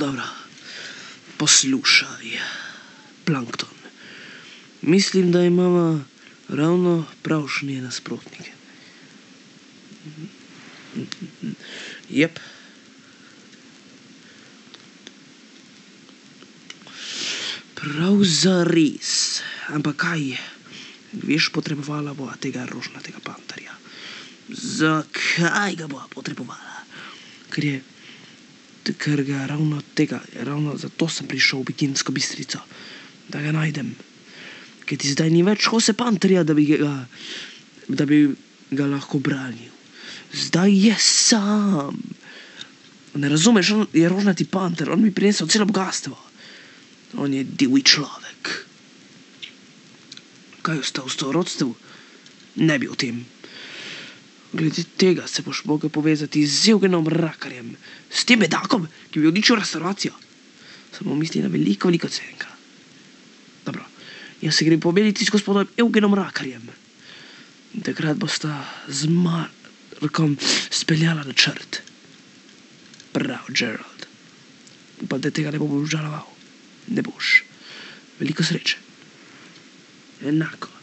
Dobro. Poslušaj, plankton. Mislim, da imamo ravno pravšnje nasprotnike. Jep. Prav zares. Ampak kaj je? Veš, potrebovala bo tega rožnatega panterja. Zakaj ga bo potrebovala? Ker je, ker ga ravno tega, ravno zato sem prišel v Bikinsko bistrico, da ga najdem. Ker ti zdaj ni več Jose Panterja, da bi ga, da bi ga lahko branil. Zdaj je sam. Ne razumeš, on je rožnati panter, on mi prinesel celo bogatstvo. On je divji človek. Kaj je ostal v storodstvu? Ne bi o tem. Glede tega se boš mogel povezati z Evgenom Rakarjem, s tem bedakom, ki bi uničil restauracijo. Samo misli na veliko, veliko cenka. Dobro, jaz se grem pomeniti s gospodom Evgenom Rakarjem. In takrat bosta z Markom speljala na črt. Prav, Gerald. Upam, da tega ne bom obžaloval. Ne boš. Veliko sreče. Enako.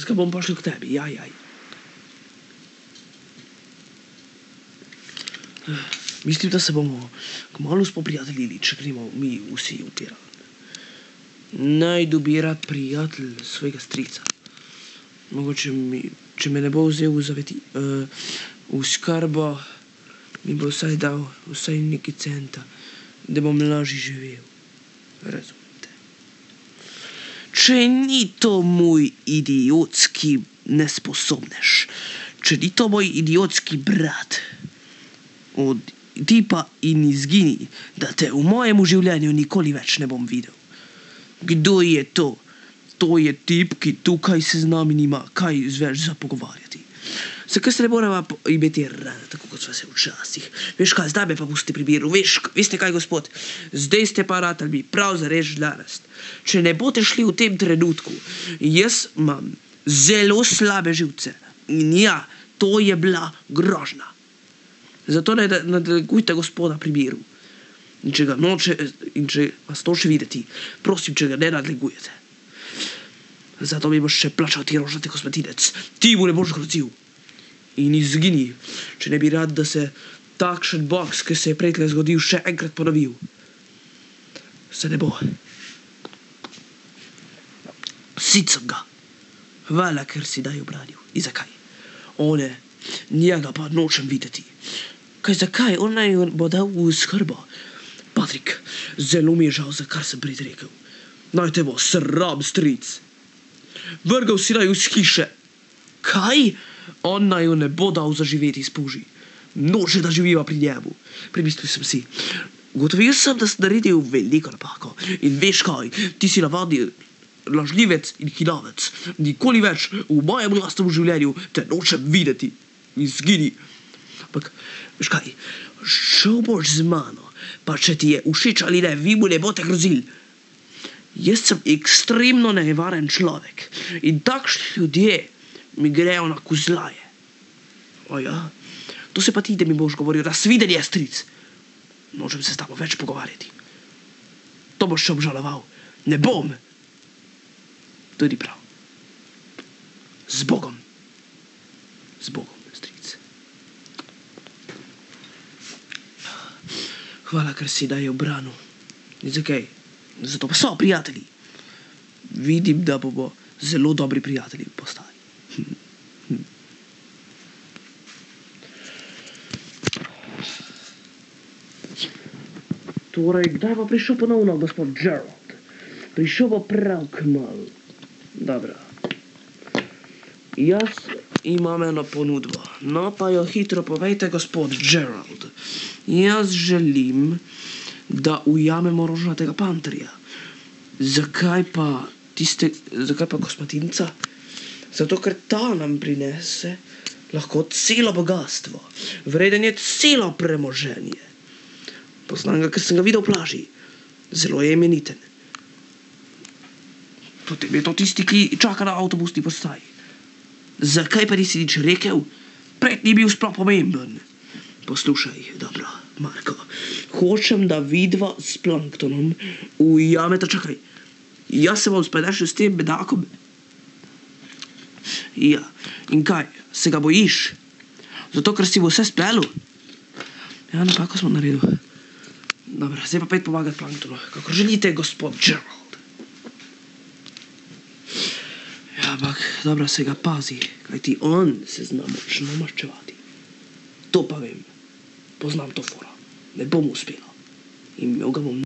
Jaz ga bom pošil k tebi, jaj, jaj. Mislim, da se bomo kmalo spoprijateljili, če gremo mi vsi v Piran. Naj dobi rad prijatelj svojega strica. Mogoče mi, če me ne bo vzel v zaveti, uh, v skrbo, mi bo vsaj dal vsaj nekaj centa, da bom lažje živel. Razumete? Če ni to moj idiotski nesposobnež, če ni to moj idiotski brat, odi pa in izgini, da te v mojem življenju nikoli več ne bom videl. Kdo je to? To je tip, ki tukaj se z nami nima kaj več za pogovarjati. Zakaj se ne moremo imeti rada, tako kot smo se včasih? Veš kaj, zdaj me pa pusti pri miru. Veš, veste kaj, gospod, zdaj ste pa ratali prav zares žlarast. Če ne boste šli v tem trenutku, jaz imam zelo slabe živce. In ja, to je bila grožna. Zato ne nadlegujte gospoda pri miru. In če ga noče, in če vas to še videti, prosim, če ga ne nadlegujete. Zato mi boš še plačal ti rožnati kosmatinec. Ti mu ne boš grozil. In izgini, če ne bi rad, da se takšen boks, ki se je prej zgodil, še enkrat ponovil. Se ne bo. Sicam ga. Hvala, ker si daj obranil. In zakaj? One, njega pa nočem videti. Kaj zakaj? On naj bo dal v skrbo. Patrik, zelo mi je žal, za kar sem prej rekel. Naj te bo sram, stric. Vrgal si naj iz hiše. Kaj? On naj jo ne bo dal zaživeti spuži. Noče, da živiva pri njemu. Premislil sem si. Gotovil sem, da sem naredil veliko napako. In veš kaj, ti si navadni lažnivec in hinavec. Nikoli več v mojem lastnem življenju te nočem videti. Izgini. Ampak, veš kaj, šel boš z mano, pa če ti je všeč ali ne, vi mu ne boste grozili. Jaz sem ekstremno nevaren človek in takšni ljudje mi grejo na kozlaje. Oja, to se pa ti, da mi boš govoril, razviden je stric. Nočem se s tabo več pogovarjati. To boš še obžaloval. Ne bom. Tudi prav. Z Bogom. Z Bogom, stric. Hvala, ker si daj obranu. In zakaj? Zato pa so prijatelji. Vidim, da bomo zelo dobri prijatelji Torej, kdaj bo prišel ponovno gospod Gerald? Prišel bo prav kmalo. Dobro. Jaz imam eno ponudbo. No, pa jo hitro povejte, gospod Gerald. Jaz želim, da ujamemo rožnatega panterja. Zakaj pa tiste, zakaj pa kosmatinca? Zato, ker ta nam prinese lahko celo bogatstvo. Vreden je celo premoženje. Poznam ga, ker sem ga videl v plaži. Zelo je imeniten. Potem je to tisti, ki čaka na avtobusni postaji. Zakaj pa nisi nič rekel? Pred ni bil sploh pomemben. Poslušaj, dobro, Marko. Hočem, da vidva s planktonom ujameta, čakaj. Jaz se bom spredešil s tem bedakom. Ja, in kaj, se ga bojiš? Zato, ker si bo vse spelil? Ja, napako smo naredili. Dobro, zdaj pa pet pomagati planktonu. Kako želite, gospod Gerald? Ja, ampak, dobro, se ga pazi, kajti on se zna močno maščevati. To pa vem. Poznam to fora. Ne bom uspela. In imel ga bom